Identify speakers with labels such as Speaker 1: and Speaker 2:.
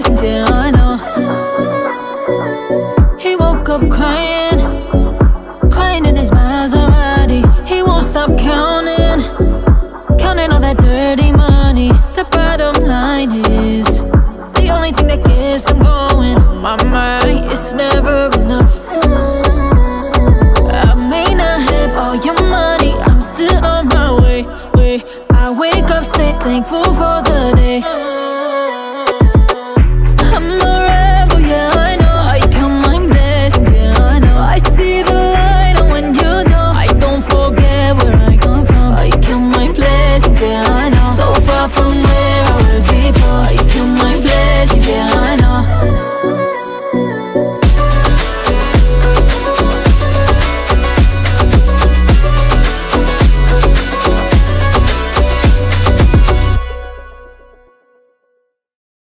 Speaker 1: since yeah, I know. He woke up crying Crying in his Maserati He won't stop counting Counting all that dirty money. The bottom line is The only thing that gets him going. My mind, is never enough. I may not have all your money I'm still on my way, way. I wake up, stay thankful for the day.